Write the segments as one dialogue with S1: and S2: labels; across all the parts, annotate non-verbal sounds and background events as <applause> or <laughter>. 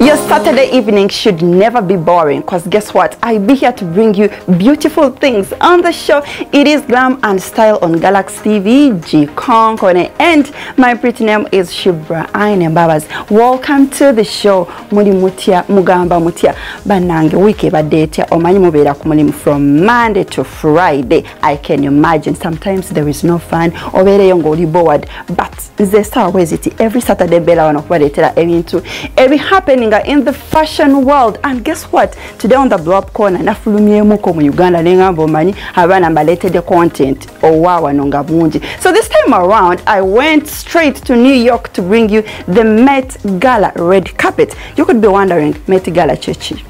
S1: Your Saturday evening should never be boring because guess what? I'll be here to bring you beautiful things on the show. It is Glam and Style on Galaxy TV, Jikonkone, and my pretty name is Shibra Aine Babas. Welcome to the show. Muli mutia, mugamba mutia. Banange wiki badetia. Omanyi kumulimu from Monday to Friday. I can imagine sometimes there is no fun. Obere yongo uli bored. But nze sawa weziti every Saturday bela wanokubaletera ebintu ebi happening in the fashion world. And guess what? Today on the blow up corner nafulumyemuko mu Uganda nengamba omanyi abaana mbaletedde content. Owawano nga mungi so this time around I went straight to New York to bring you the Met Gala red carpet. You could be wondering Met Gala chechi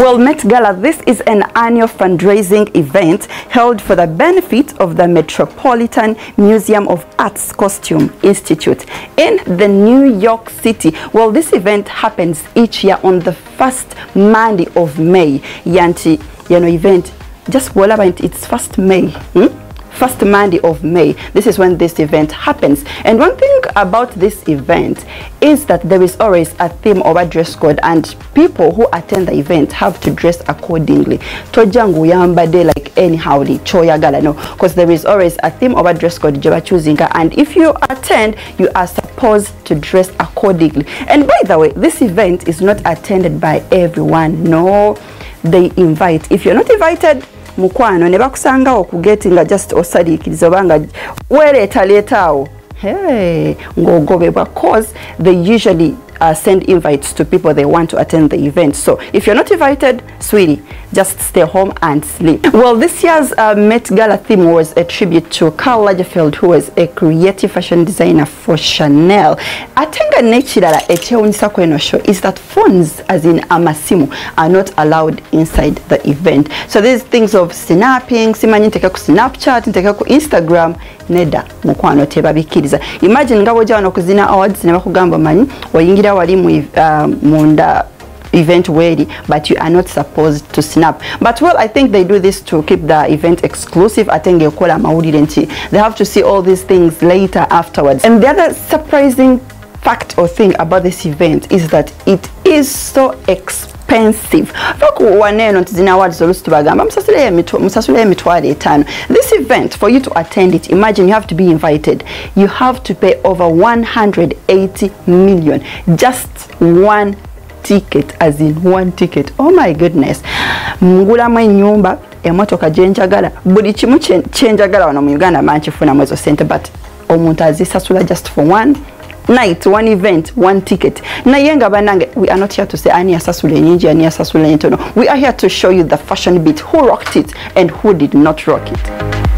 S1: Well, Met Gala, this is an annual fundraising event held for the benefit of the Metropolitan Museum of Arts Costume Institute in the New York City. Well, this event happens each year on the first Monday of May. Yanti, you know, event, just well about it's first May. Hmm? First Monday of May. This is when this event happens. And one thing about this event is that there is always a theme or a dress code and people who attend the event have to dress accordingly. Tojangu yambade like anyhow choyagala no because there is always a theme or a dress code jaba choosing and if you attend you are supposed to dress accordingly. And by the way, this event is not attended by everyone. No, they invite. If you're not invited, mukwano ne bakusangawo ku nga just osaliikiriza oba nga weereetaleetaawo hey, ng'ogobebwa cause they usually uh, send invites to people they want to attend the event. So if you're not invited, sweetie, just stay home and sleep. Well, this year's uh, Met Gala theme was a tribute to Karl Lagerfeld, who was a creative fashion designer for Chanel. Atenga nechirala ekyewunyisa kweno show is that phones, as in amasimu, are not allowed inside the event. So these things of snapping, simanyi ku Snapchat, nteka ku Instagram, nedda mukwano tebabikkiriza imagine nga bwojja wano kuzina awards ne bakugamba manyi oyingira wali mu uh, munda event weri but you are not supposed to snap. But well i think they do this to keep the event exclusive. Ate ngekola amawulire nti they have to see all these things later afterwards. And the other surprising fact or thing about this event is that it is so expensive expensive. Vakuwaneeno nti zina awards olusi tubagamba musasuleyo emitwalo etaano this event for you to attend it imagine you have to be invited. You have to pay over 180 million. Just one ticket as in one ticket. Oh my goodness. Ngulamu enyumba emotoka gyenjagala buli kimu kyenjagala wano mu uganda mankifunamu ezo sente but omuntu azisasula just for one night one event one ticket. Naye nga banange we are not here to say ani yasasula enyingi ani yasasula entono we are here to show you the fashion bit who rocked it and who did not rock it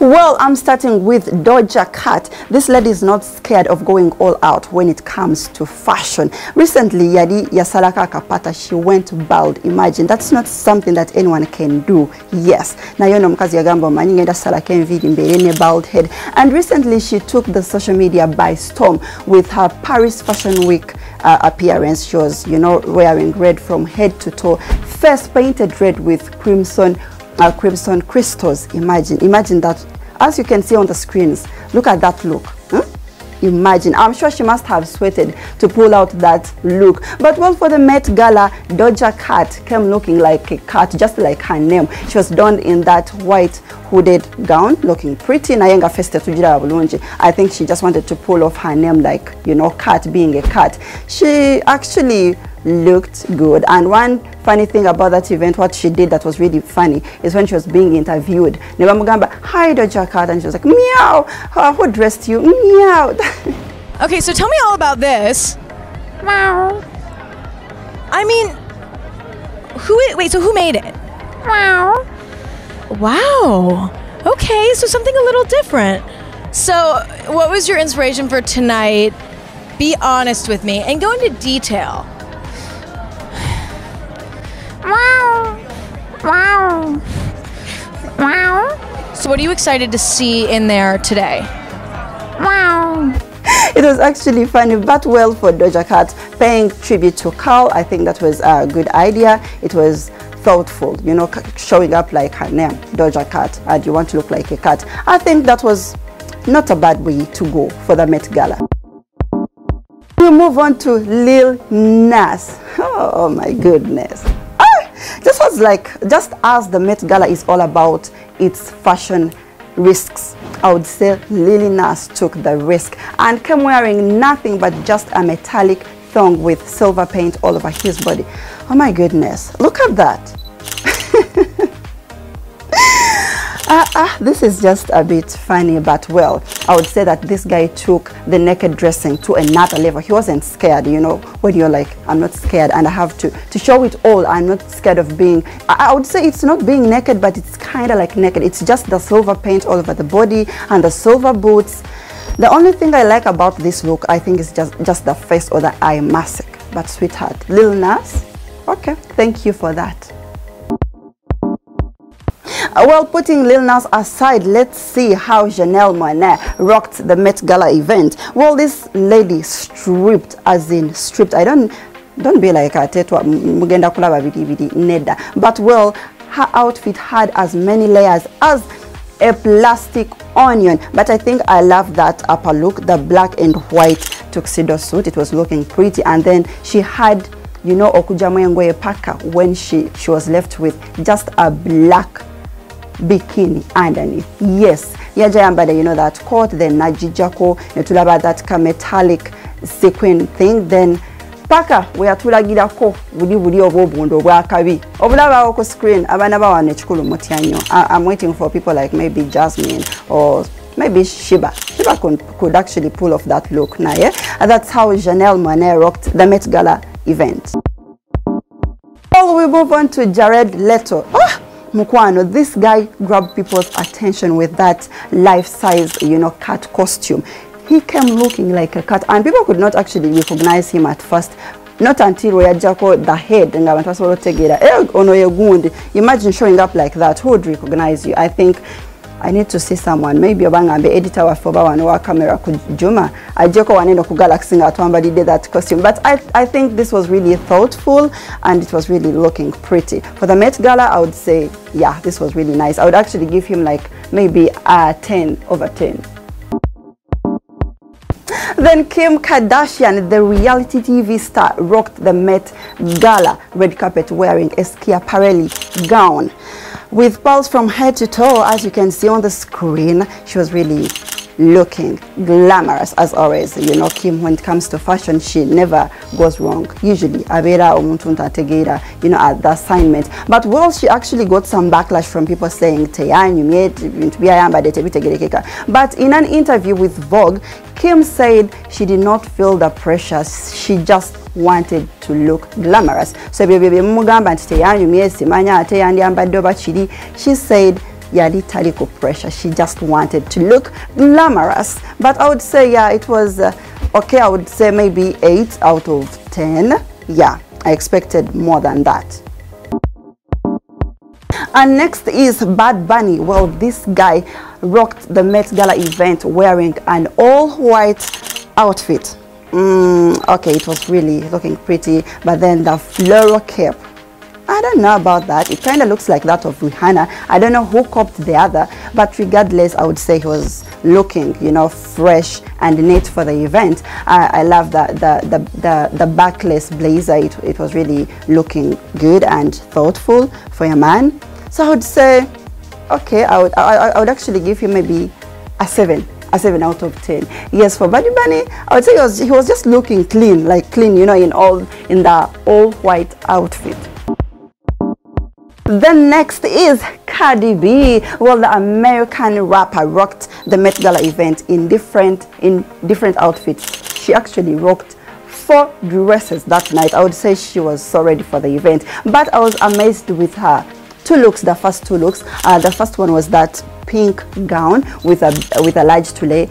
S1: Well, I'm starting with Doja Cat. This lady is not scared of going all out when it comes to fashion. Recently, Yadi Yasalaka Kapata, she went bald. Imagine, that's not something that anyone can do. Yes. Nayono mkazi ya gambo maningenda salaka mvidi mbelene bald head. And recently, she took the social media by storm with her Paris Fashion Week uh, appearance. She was, you know, wearing red from head to toe, First painted red with crimson uh, crimson crystals. Imagine imagine that. As you can see on the screens look at that look huh? imagine. I'm sure she must have sweated to pull out that look. But well for the met gala doja cat came looking like a cat just like her name. She was donned in that white hooded gown looking pretty. Nayenga feste tugira bulungi. I think she just wanted to pull off her name like you know cat being a cat. She actually looked good and one funny thing about that event what she did that was really funny is when she was being interviewed nebamugamba hi doja cat and she was like meow uh, who dressed you meow <laughs>
S2: Okay, so tell me all about this.
S3: Meow.
S2: I mean, who? Wait, so who made it?
S3: Meow.
S2: Wow. Okay, so something a little different. So, what was your inspiration for tonight? Be honest with me and go into detail.
S3: Meow. Meow.
S2: So, what are you excited to see in there today?
S3: Meow.
S1: it was actually funny but well for doja cat paying tribute to Karl i think that was a good idea it was thoughtful you know showing up like her name doja cat uh, and you want to look like a cat i think that was not a bad way to go for the met gala we move on to Lil Nas. Oh my goodness. This was like, just as the Met Gala is all about its fashion risks. I would say Lil Nas took the risk and came wearing nothing but just a metallic thong with silver paint all over his body. Oh my goodness, look at that. <laughs> Ah, ah, this is just a bit funny, but well, I would say that this guy took the naked dressing to another level. He wasn't scared, you know, when you're like, I'm not scared and I have to, to show it all. I'm not scared of being, I, would say it's not being naked, but it's kind of like naked. It's just the silver paint all over the body and the silver boots. The only thing I like about this look, I think, is just, just the face or the eye mask. But sweetheart, Lil Nas, okay, thank you for that. Uh, well, putting Lil Nas aside, let's see how Janelle Monáe rocked the Met Gala event. Well, this lady stripped, as in stripped. I don't, don't be like atetwa mugenda kulaba bidi neda. But well, her outfit had as many layers as a plastic onion. But I think I love that upper look, the black and white tuxedo suit. It was looking pretty. And then she had, you know, Ngoye Paka when she, she was left with just a black bikini underneath yes yaja yambadde you know that coat then nagijjako ne tulaba that ka metallic sequin thing then paka we yatulagirako buli buli oba obundo obwakabi obulabawo ku screen abaana bawano ekikulu mutya nnyo i'm waiting for people like maybe jasmine or maybe Shiba. Shiba could, could actually pull off that look now, yeah? And that's how Janelle Monáe rocked the Met Gala event. Well, we move on to Jared Leto. Oh, Mukwano, this guy grabbed people's attention with that life-size, you know, cat costume. He came looking like a cat and people could not actually recognize him at first. Not until we had the head and abantu basobola otegeera eh ono ye gundi imagine showing up like that who would recognize you i think I need to see someone. Maybe obangambe editor waffe oba wano wa camera ku Juma. Ajjeko waneno ku Galaxy nga twambadde that costume. But I, I think this was really thoughtful and it was really looking pretty. For the Met Gala I would say yeah this was really nice. I would actually give him like maybe a 10 over 10 then Kim Kardashian, the reality TV star, rocked the Met Gala red carpet wearing a Schiaparelli gown. With pearls from head to toe, as you can see on the screen, she was really looking glamorous as always you know kim when it comes to fashion she never goes wrong. Usually abera omuntu ntategeera you know at the assignment. But well she actually got some backlash from people saying but in an interview with vogue kim said she did not feel the pressure. She just wanted to look glamorous. So she said yali taliko pressure. She just wanted to look glamorous. But i would say yeah it was uh, okay i would say maybe 8 out of 10 yeah i expected more than that. And next is Bad Bunny. Well, this guy rocked the Met Gala event wearing an all-white outfit. Mm, okay, it was really looking pretty, but then the floral cape I don't know about that. It kind of looks like that of Rihanna. I don't know who copied the other, but regardless, I would say he was looking, you know, fresh and neat for the event. I, I love the, the, the, the, the backless blazer. It, it was really looking good and thoughtful for a man. So I would say, okay, I would, I, I would actually give him maybe a 7 a 7 out of 10 yes for Bad Bunny I would say he was, he was just looking clean like clean you know in all in the all white outfit the next is Cardi B. Well, the American rapper rocked the Met Gala event in different in different outfits. She actually rocked four dresses that night. I would say she was so ready for the event. But I was amazed with her two looks. The first two looks. Uh, the first one was that pink gown with a with a large tulle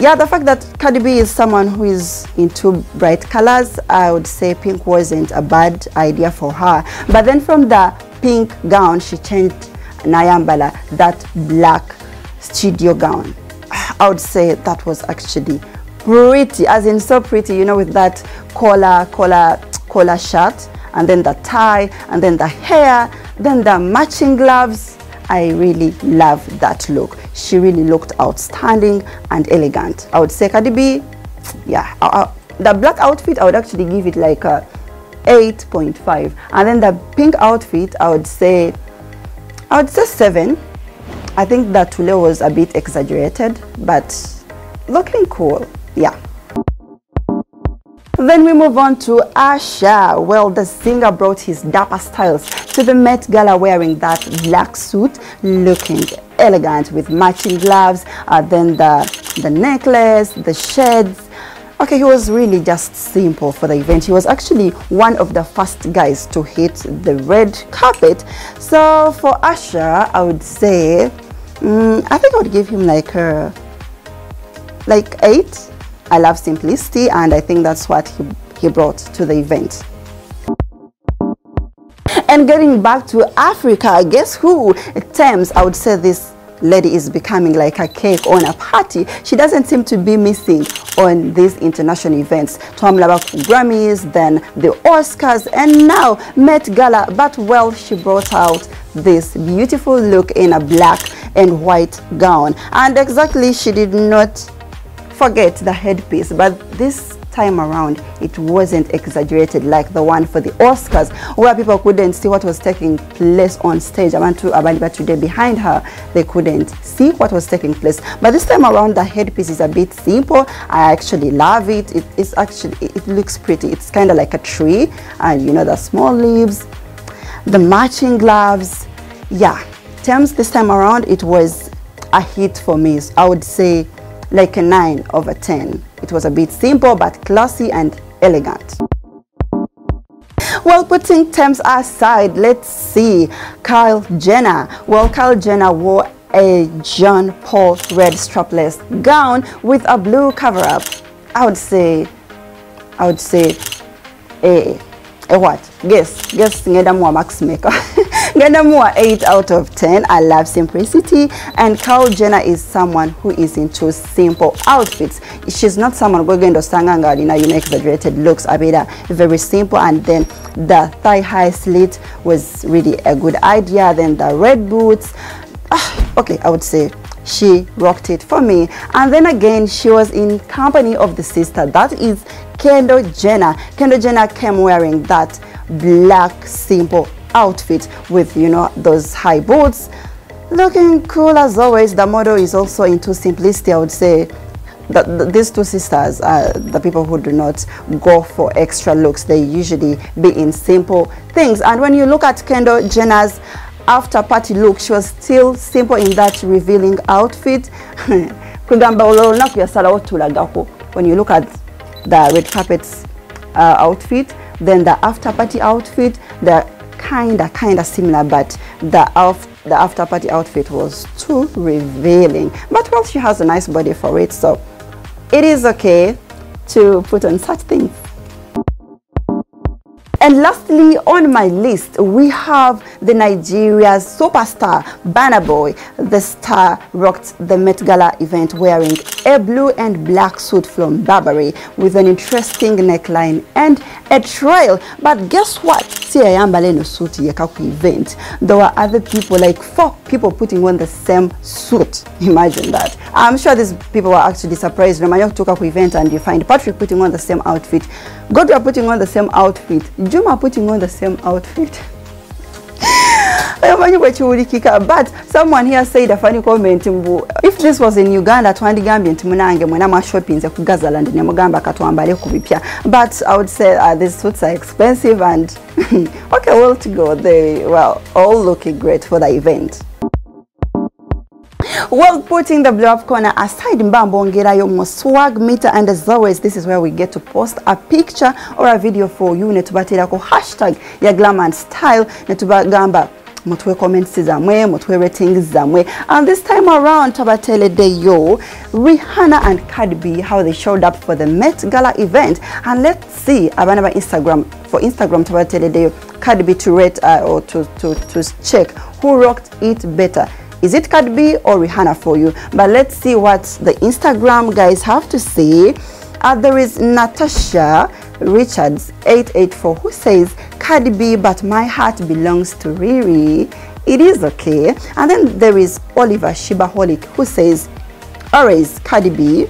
S1: yeah, the fact that Cardi B is someone who is into bright colors, I would say pink wasn't a bad idea for her. But then from the pink gown, she changed Nayambala that black studio gown. I would say that was actually pretty, as in so pretty, you know, with that collar, collar, collar shirt, and then the tie, and then the hair, then the matching gloves. I really love that look. She really looked outstanding and elegant. I would say Cardi B, yeah, I, the black outfit I would actually give it like a 8.5 and then the pink outfit I would say I would say 7 I think that tulle was a bit exaggerated but looking cool yeah then we move on to Usher. Well, the singer brought his dapper styles to the Met Gala wearing that black suit, looking elegant with matching gloves, uh, then the, the necklace, the shades. Okay, he was really just simple for the event. He was actually one of the first guys to hit the red carpet. So for Usher, I would say, mm, I think I would give him like a, like eight I love simplicity and I think that's what he, he brought to the event. And getting back to Africa, I guess who? Tems, I would say this lady is becoming like a cake on a party. She doesn't seem to be missing on these international events. Tom Labak Grammys, then the Oscars, and now Met Gala. But well, she brought out this beautiful look in a black and white gown. And exactly, she did not forget the headpiece, but this time around it wasn't exaggerated like the one for the Oscars where people couldn't see what was taking place on stage. Abantu Abaliba today behind her, they couldn't see what was taking place. But this time around the headpiece is a bit simple. I actually love it. it it's actually, it looks pretty. It's kind of like a tree and you know the small leaves, the matching gloves. Yeah, Tems this time around it was a hit for me. I would say like a 9 over 10. It was a bit simple but classy and elegant. Well, putting Tems aside, let's see Kyle Jenner. Well, Kyle Jenner wore a Jean Paul red strapless gown with a blue cover-up. I would say, I would say a, a what? Guess, guess ngenda more max maker. <laughs> Gandamua 8 out of 10. I love simplicity and Kyle Jenner is someone who is into simple outfits. She's not someone we're going to sanganga, you know, you know, exaggerated looks. Abida very simple and then the thigh high slit was really a good idea. Then the red boots. Ah, okay, I would say she rocked it for me. And then again, she was in company of the sister. That is Kendall Jenner. Kendall Jenner came wearing that black simple outfit with, you know, those high boots. Looking cool as always. The model is also into simplicity, I would say. The, these two sisters are the people who do not go for extra looks. They usually be in simple things. And when you look at Kendall Jenner's after party look, she was still simple in that revealing outfit. <laughs> when you look at the red carpet uh, outfit, then the after party outfit, the kinda kinda similar but the the after party outfit was too revealing. But well she has a nice body for it so it is okay to put on such things and lastly on my list, we have the Nigeria's superstar, Burna Boy. The star rocked the Met Gala event wearing a blue and black suit from Burberry with an interesting neckline and a trail. But guess what? See, I am no suit yekaku event. There were other people, like four people putting on the same suit. <laughs> Imagine that. I'm sure these people were actually surprised. Ramayok took up event and you find Patrick putting on the same outfit. God, are putting on the same outfit. Juma putting on the same outfit. but someone here said a funny comment if this was in uganda twandigambye nti munange mwena mwashopinze ku gazaland nemugamba katwambale ku bipya. But i would say uh, these suits are expensive and <laughs> okay well to go they well all looking great for the event well putting the blow up corner aside mbambongerayo mu swag meter and as always this is where we get to post a picture or a video for you. Netubaterako hashtag ya glam and style. Netubagamba mutwe comments zamwe mutwe ratings zamwe and this time around yo rihanna and cardi b how they showed up for the met gala event. And let's see abana ba instagram for instagram yo cardi b to rate uh, or to, to, to check who rocked it better is it Cardi B or Rihanna for you? But let's see what the Instagram guys have to say. Uh, there is Natasha Richards 884 who says Cardi B but my heart belongs to Riri. It is okay. And then there is Oliver Shibaholic who says always Cardi B.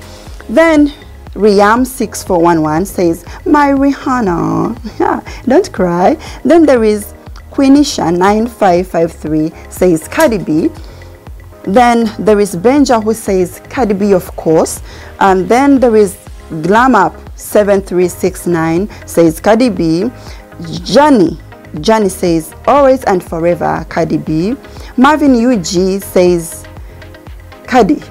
S1: Then Riam6411 says, My Rihanna. <laughs> Don't cry. Then there is Quenisha9553 says, Cardi B. Then there is Benja who says, Cardi B, of course. And then there is Glamup7369 says, Cardi B. Johnny Johnny says, always and forever, Cardi B. Marvin UG says, Cardi.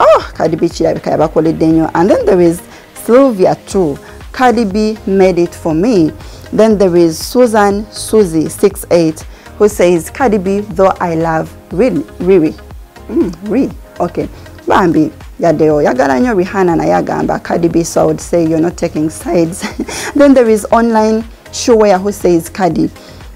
S1: Oh, Cardi B nnyo. And then there is Sylvia too. Cardi B made it for me. Then there is Susan Susie 68 who says, Cardi B, though I love Riri. Mm, Riri. Okay. Bambi. yadde oyagala nnyo rihanna naye cardi b so i would say you're not taking sides <laughs> then there is online Shuwaya who says Cardi.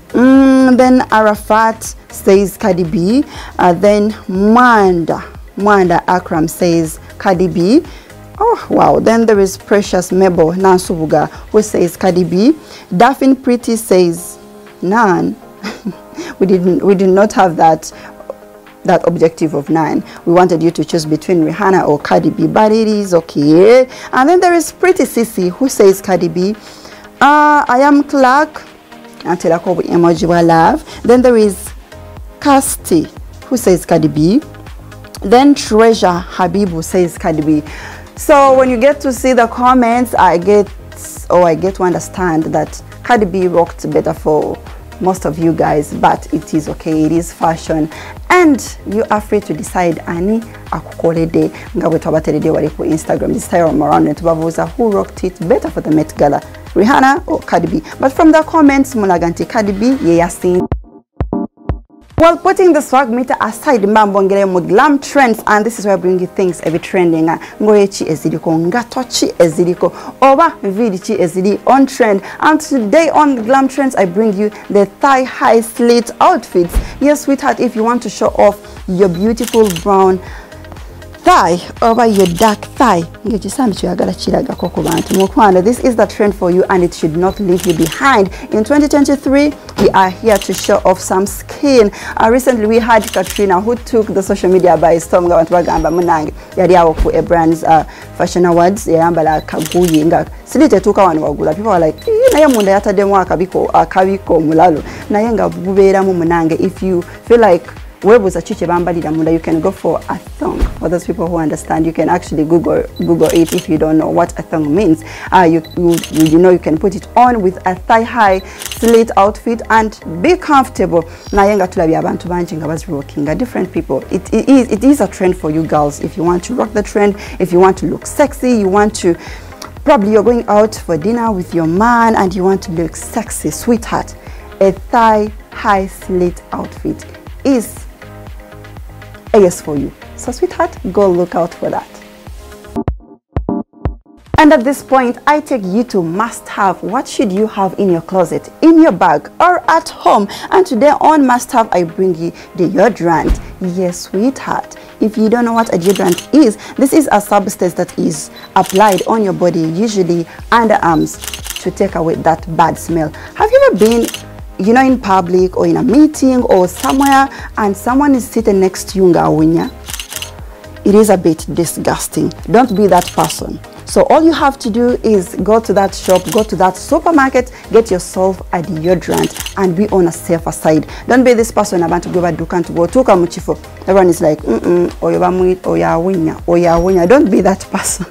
S1: Mm, then Arafat says Cardi B. Uh, then Mwanda, Mwanda Akram says Cardi B. Oh, wow. Then there is Precious Mabel Nansubuga who says Cardi B. Daphne Pretty says none. <laughs> we didn't we did not have that that objective of nine. We wanted you to choose between Rihanna or Cardi B, but it is okay. And then there is Pretty Sissy who says Cardi B. Uh, I am Clark. Antelako emoji wa love. Then there is Casti who says Cardi B. Then Treasure Habibu says Cardi B. So when you get to see the comments, I get or I get to understand that Cardi B rocked better for most of you guys but it is okay it is fashion. And you are free to decide ani akukoledde nga bwe twabateredde wali ku instagram. This time around ne tubabuuza who rocked it better for the met gala rihanna or cardi b? But from the comments mulaga nti cardi b ye yasinze Well, putting the swag meter aside, mu glam trends and this is where I bring you things every trending. Ngoye chi eziriko, ngato chi eziriko, oba vidi chi eziri on trend. And today on glam trends, I bring you the thigh high slit outfits. Yes, sweetheart, if you want to show off your beautiful brown thigh over your dark thigh. Ngekisambi kyoyagala kiragako ku bantu. Mukwano this is the trend for you and it should not leave you behind. In 2023 we are here to show off some skin. Uh, recently we had katrina who took the social media by storm. Nga bantu bagamba munange yali awo ku ebrands uh, fashion awards yayambala kaguyi nga siri tetuuka wano wagula. People are like naye munda yataddemu akabiko akabiko omulalo naye nga bubeeramu munange if you feel like webuuza ki kyebambalira munda you can go for a thong. For those people who understand you can actually google google it if you don't know what a thong means. Uh, you, you, you know you can put it on with a thigh high slit outfit and be comfortable. Naye nga tulabye abantu bangi nga bazirockinga different people. It, it, is, it is a trend for you girls. If you want to rock the trend if you want to look sexy you want to probably you're going out for dinner with your man and you want to look sexy sweetheart. A thigh high slit outfit is yes for you. So sweetheart, go look out for that. And at this point, I take you to must have. What should you have in your closet, in your bag, or at home? And today on must have, I bring you the deodorant. Yes, sweetheart. If you don't know what a deodorant is, this is a substance that is applied on your body, usually underarms, to take away that bad smell. Have you ever been you know in public or in a meeting or somewhere and someone is sitting next to you ngawunya it is a bit disgusting. Don't be that person. So all you have to do is go to that shop go to that supermarket get yourself a deodorant and be on a safer side. Don't be this person abantu gwe badduka nti bw'otuuka mu kifo everyone is like mm -mm, awunya oyo awunya don't be that <laughs> person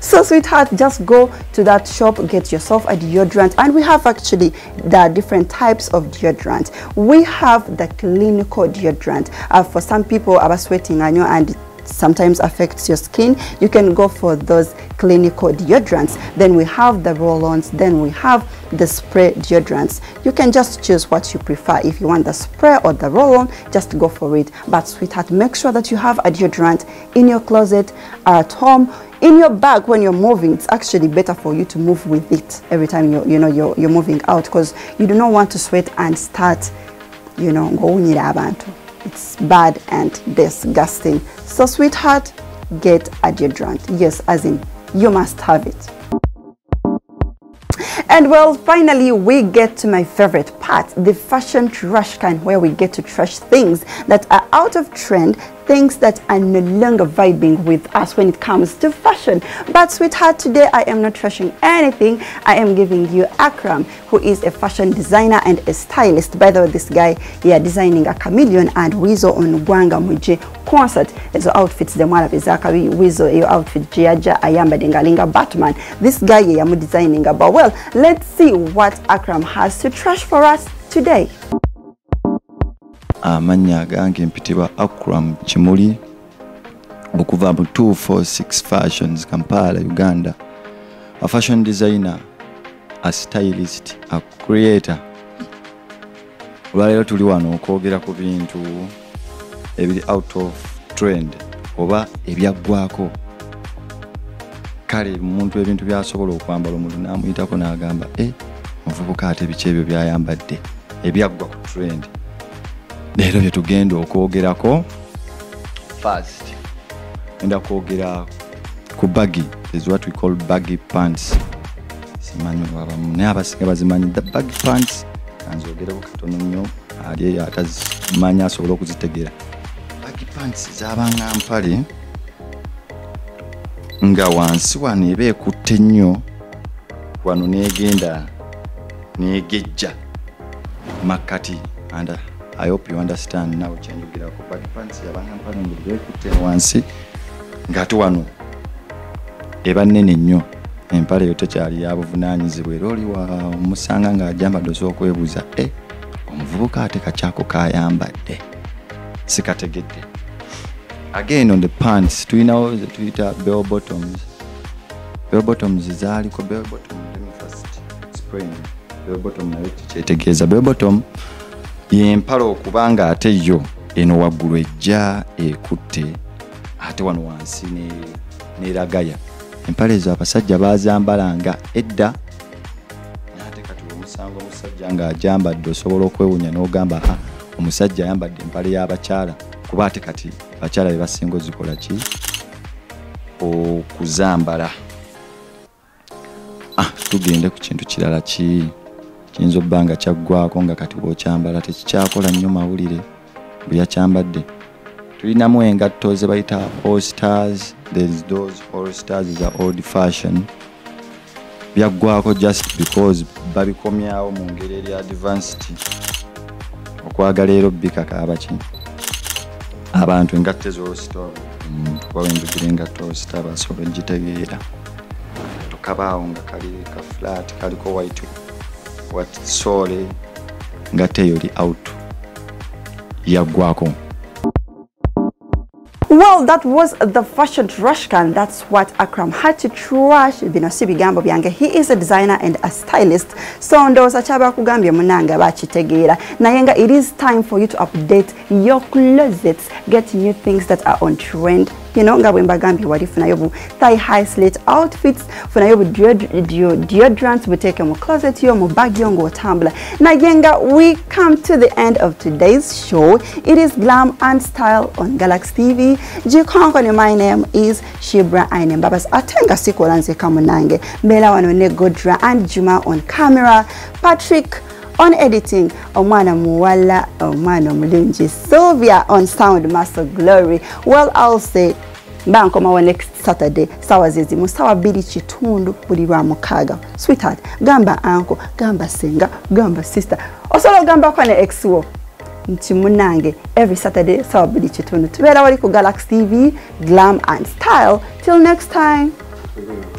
S1: so sweetheart just go to that shop get yourself a deodorant. And we have actually the different types of deodorant. We have the clinical deodorant. Uh, for some people are sweating I know and sometimes affects your skin you can go for those clinical deodorants. Then we have the roll-ons. Then we have the spray deodorants. You can just choose what you prefer. If you want the spray or the roll-on just go for it. But sweetheart make sure that you have a deodorant in your closet at home in your bag when you're moving it's actually better for you to move with it every time you you know you're, you're moving out because you do not want to sweat and start you know ngowunyira abantu it's bad and disgusting. So sweetheart get a deodorant. Yes as in you must have it. And well, finally, we get to my favorite part the fashion trash can, where we get to trash things that are out of trend, things that are no longer vibing with us when it comes to fashion. But, sweetheart, today I am not trashing anything. I am giving you Akram, who is a fashion designer and a stylist. By the way, this guy, yeah, designing a Chameleone and Weasel on Gwanga Mujje concert. Ezo outfits the mwala bizakabi Weasel, eyo outfit Jiaja ayambadde ngalinga Batman. This guy ye yamu designing but well, let's see what Akram has to trash for us today.
S4: Amannya agange mpitibwa akram kimuli okuva mu 246 fashions kampala uganda. A fashion designer a stylist a creator. Olwaleero tuli wano okwogera ku bintu ebiri out of trend oba ebyaggwako kale omuntu ebintu byasobola okwambala omuntu namuyitako n'agamba e muvubuka ate biki ebyo byayambadde ebyaggwa ku trend leero byetugenda okwogerako. Fast. Enda kwogera ku bagi. Is what we call baggy pants. Simanyi wabamu naye abasinga bazimanyi the baggy pants. Kanzogereko katono nnyo. Ali atazimanyi asobole okuzitegeera baggy pants zabanga mpale nga wansi wano eba ekutte nnyo. Wano negenda negejja. Makkati and i hope you understand nawe kyenjogerako baggy pants yabanga mpale ngeri ekutte wansi ngaate wano eba nnene nnyo empale yo tekyali yabuvunanyizibwa era oli wamusanga ngaajambadde osobola okwebuuza e omuvubuka ate kakyako kayambadde sikategedde again on the pants tulinawo zetuyita bell bottoms. Bell bottoms zaaliko bell bottom let me first explain. Bell bottom nayo kikyetegeeza bell bottom yempala okuba nga ate yo eno waggulu ejja ekutte. Ate wano wansi ne- neragaya empale ezo abasajja bazambalanga edda. Ate kati omusanga omusajja ng'ajambadde osobola okwewunya n'ogamba "Ah, omusajja ayambadde empale y'abakyala kuba ate kati abakyala be basinga ozikola ki? Okuzambala. Ah, tugende ku kintu kirala ki kiyinza obba nga kyaggwako nga kati bwokyambala tekikyakola nnyo mawulire bwe yakyambadde tulinamu engatto ze bayita all stars there's those all stars za old fashion. Byaggwako just because babikomyawo mu ngeri eri advanced. Okwagala ero bikakaaba ki? Abantu engatto ezolstor kuba wenjogera engatto olstar basobola ogitegeera tukabaawo nga kali ka flat kaliko white wat sole ngatte eyo li out yaggwako
S1: Well, that was the fashion trash can. That's what Akram had to trash. Bino si bigambo byange. He is a designer and a stylist. So ndowooza kyabakugambye munange bakitegeera. Naye nga it is time for you to update your closets. Get new things that are on trend. Know, nga bwe mbagambye wali funayo bu thigh high slit outfits, funayo deo- deodorants buteeke mu closet yo mu bag yo ng'otambula. Naye nga we come to the end of today's show. It is Glam and Style on Galaxy TV. Jikonkone, my name is Shibra Aine Mbabas. Atenga sikola nze kamunange. Mbela wano ne Godra and Juma on camera. Patrick on editing omwana muwala omwana omulungi sylvia on sound master glory. Well i'll say mba nkomawo next saturday sawa zezimu sawa bbiri kitundu buli lwa sweetheart gamba anko gamba senga gamba sister. Osobola ogambako ne exwo nti munange every saturday sawa bbiri kitundu tubeera wali galaxy tv glam and style. Till next time mm-hmm.